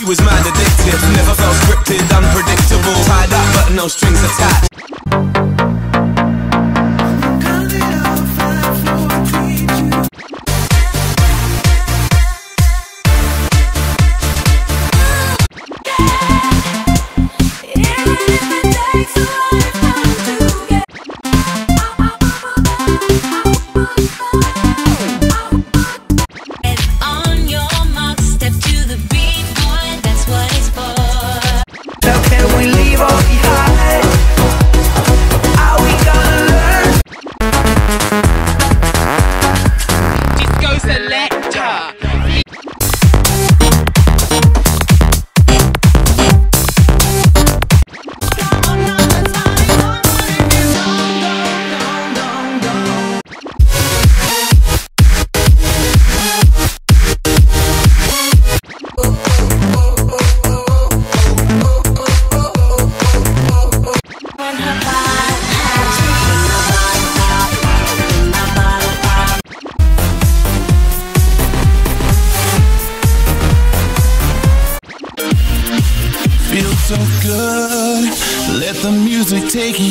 She was mad addictive, never felt scripted, unpredictable. Tied up, but no strings attached. Bye. so good. Let the music take you.